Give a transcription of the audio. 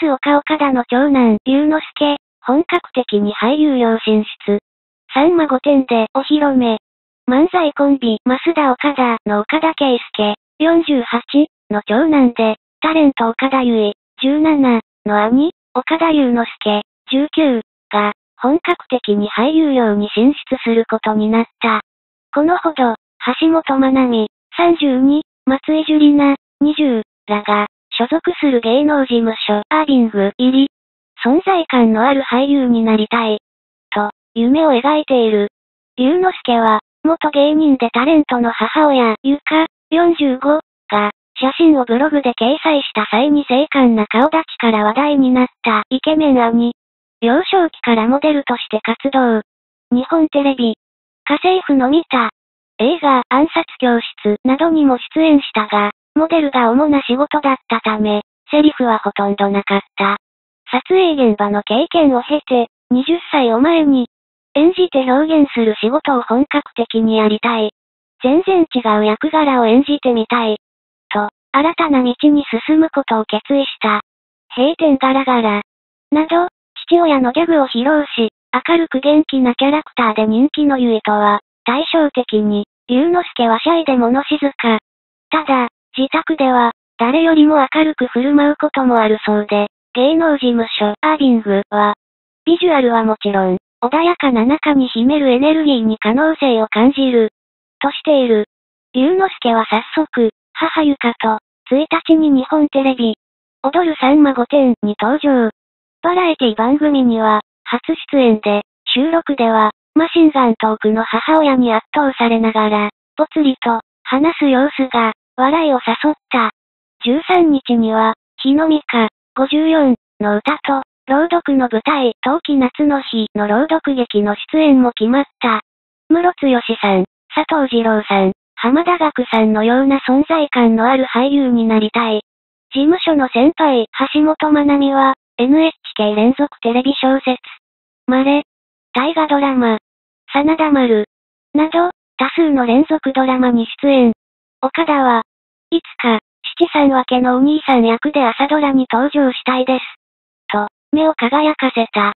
松岡岡田の長男、龍之介、本格的に俳優養進出。さんま御殿でお披露目。漫才コンビ、増田岡田の岡田圭介、48の長男で、タレント岡田結衣、17の兄、岡田優之介、19が、本格的に俳優用に進出することになった。このほど、橋本まなみ、32、松井樹里奈、20らが、所属する芸能事務所、アービング入り、存在感のある俳優になりたい、と、夢を描いている。龍之介は、元芸人でタレントの母親、ゆか、45が、写真をブログで掲載した際に精悍な顔立ちから話題になったイケメン兄。幼少期からモデルとして活動。日本テレビ。家政婦の見た。映画暗殺教室などにも出演したが、モデルが主な仕事だったため、セリフはほとんどなかった。撮影現場の経験を経て、20歳を前に、演じて表現する仕事を本格的にやりたい。全然違う役柄を演じてみたい。と、新たな道に進むことを決意した。閉店ガラガラ。など、父親のギャグを披露し、明るく元気なキャラクターで人気のゆえとは、対照的に、龍之介はシャイで物静か。ただ、自宅では、誰よりも明るく振る舞うこともあるそうで、芸能事務所、アービングは、ビジュアルはもちろん、穏やかな中に秘めるエネルギーに可能性を感じる、としている。龍之介は早速、母ゆかと、1日に日本テレビ、踊るさんま御殿に登場。バラエティ番組には、初出演で、収録では、マシンガントークの母親に圧倒されながら、ぽつりと、話す様子が、笑いを誘った。13日には、日のみか、54の歌と、朗読の舞台、冬季夏の日の朗読劇の出演も決まった。室津義さん、佐藤二郎さん、浜田学さんのような存在感のある俳優になりたい。事務所の先輩、橋本まなみは、NHK 連続テレビ小説、まれ、大河ドラマ、真田丸、など、多数の連続ドラマに出演。岡田は、いつか、七三分けのお兄さん役で朝ドラに登場したいです。と、目を輝かせた。